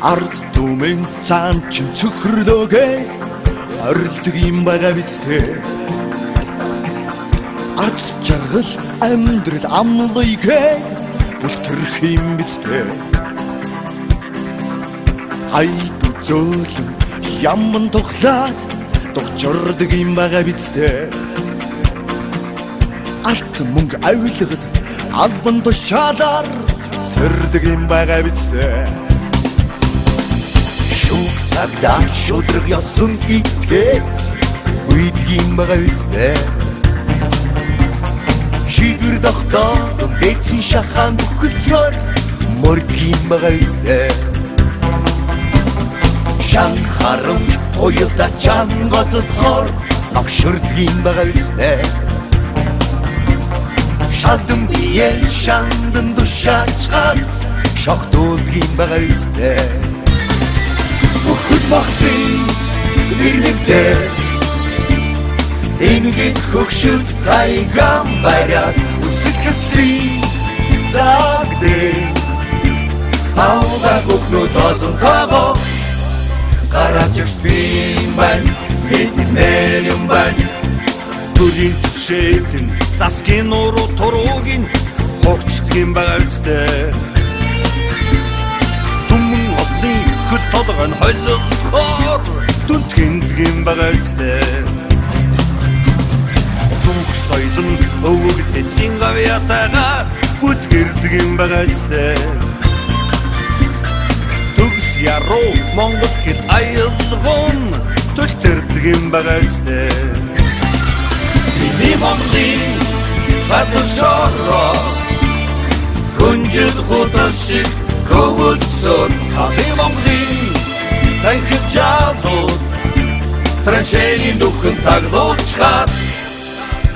ард түмэн цаан чин цөхрлөгээ орилдог юм байгаа бидтэй Ац жаргал амьдрал амлыгээ бүлтрэх юм бидтэй Айд зөөлөн яман тухлаад догчордог юм байгаа бидтэй Алт мөнгө авилгал албан тушаалаар. Сэрдэг юм байгаа бидтэй Шүүх цагда шудраг ёсон итгээд Үйдгийн бага үзнэ Шидвэр дохтоод бэцэн шахан бүхэлцгөр Мордгийн бага үзнэ Шан харам хоёрда чан гоцоцгор Авширдгийн бага үзнэ Шалдан бие шандан душаач гад Шогтуулдгийн бага үзнэ бүхэл махтын birlikte Энгит хөгшөд тайган барят үсгэсли загдэ Ауда гүхнө тозон таго Гараач стим бан бидний нэрэн бан Түрийн төшөйтэн засгийн нуруу туруугийн хогчдгийм байгаа үстэй болгон холилгоор түнд гиндгэн багажтай Түнх соёлонд өвөг эцин гавьятага бүтгэрдгэн багажтай Төгс яруу Монгол хэл аялгуун төлтөрдгэн багажтай Миний Монголын газар шороо Хүнжил хутас шиг хөвөлцөр Хахи Монголын tęchy Stręsieni duchem tak een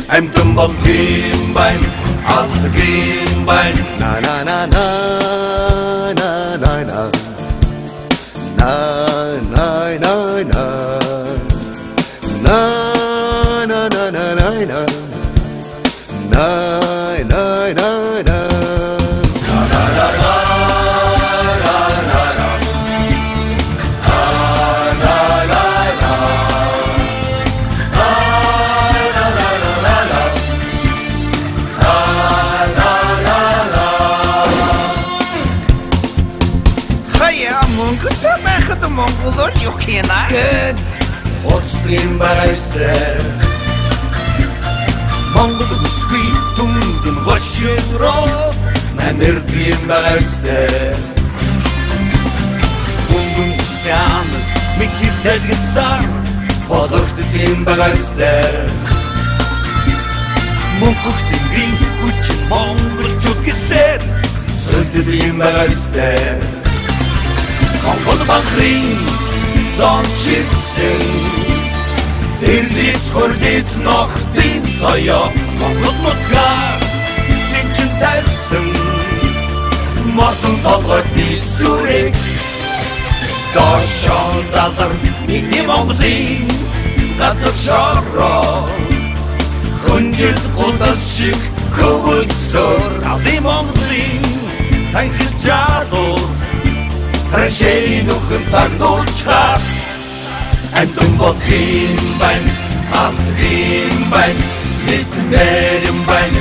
Em tym bom En a w gimbań Na na na na na na. Na Na na na na. Na na na na na na. Юкина. Гэд Оцтрин барайсэр. Монгол үсгүй дүндэн хошироо манер дим барайсэр. Унгын стян микки тагсар бодорт дим барайсэр. Монголтын би хүч монголчууд гэсэр сөрдөд дим барайсэр. Монгол банхрын зон шивцэн. Эрлиц хөрдиц нохтын соё. Монгол нутгаар нэнчин тайлсан Модон толгойдны сүрэг. Дошон залдар миний Монголын газар шороо Хүнжил гудас шиг хөвөлсөр. Авли Монголын танхил жаалууд Прощай, ну контактучка. Ein Dumbo Grimbbein, auf Grimbbein, mit Meerenbein,